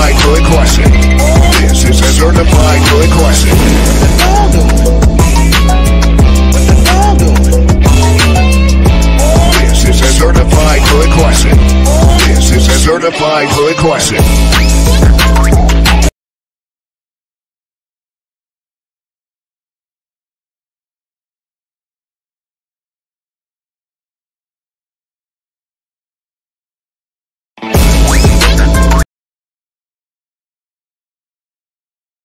certified good question. This is a certified good question. This is a certified good question. This is a certified good question.